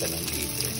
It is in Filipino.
ka ng libre.